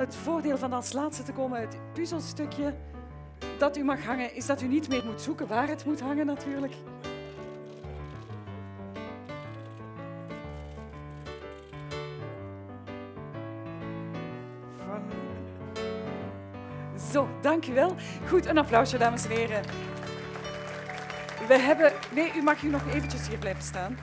het voordeel van als laatste te komen, het puzzelstukje dat u mag hangen, is dat u niet meer moet zoeken waar het moet hangen natuurlijk. Zo, dank u wel. Goed, een applausje, dames en heren. We hebben... Nee, u mag u nog eventjes hier blijven staan.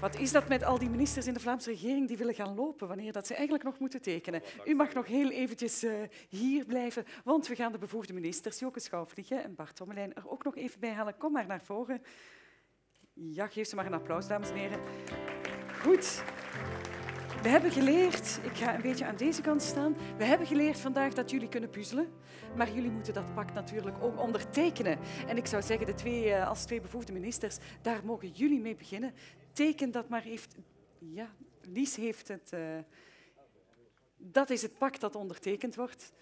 Wat is dat met al die ministers in de Vlaamse regering die willen gaan lopen wanneer dat ze eigenlijk nog moeten tekenen? U mag nog heel eventjes uh, hier blijven, want we gaan de bevoegde ministers, Joke Schouwvliegen en Bart Tommelijn, er ook nog even bij halen. Kom maar naar voren. Ja, geef ze maar een applaus, dames en heren. Goed. We hebben geleerd, ik ga een beetje aan deze kant staan, we hebben geleerd vandaag dat jullie kunnen puzzelen, maar jullie moeten dat pact natuurlijk ook ondertekenen. En ik zou zeggen, de twee, eh, als twee bevoegde ministers, daar mogen jullie mee beginnen. Teken dat maar heeft... Ja, Lies heeft het... Uh, dat is het pact dat ondertekend wordt.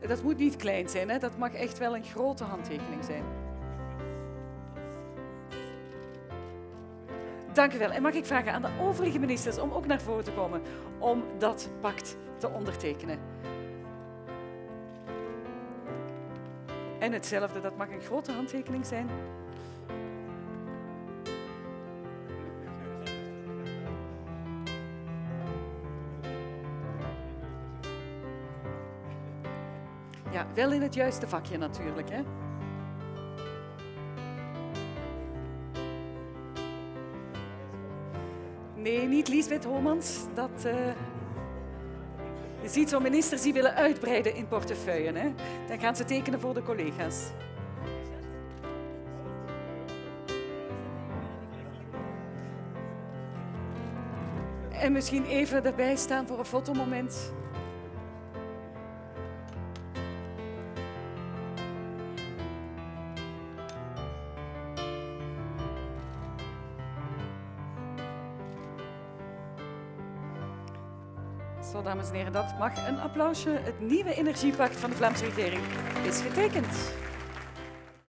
Dat moet niet klein zijn, hè? dat mag echt wel een grote handtekening zijn. Dank u wel. En mag ik vragen aan de overige ministers om ook naar voren te komen om dat pact te ondertekenen. En hetzelfde, dat mag een grote handtekening zijn. Ja, wel in het juiste vakje natuurlijk. Hè? Nee, niet Liesbeth Homans. Dat, uh... Je ziet zo ministers die willen uitbreiden in portefeuille. Hè? Dan gaan ze tekenen voor de collega's. En misschien even erbij staan voor een fotomoment. Zo, dames en heren, dat mag een applausje. Het nieuwe energiepact van de Vlaamse regering is getekend.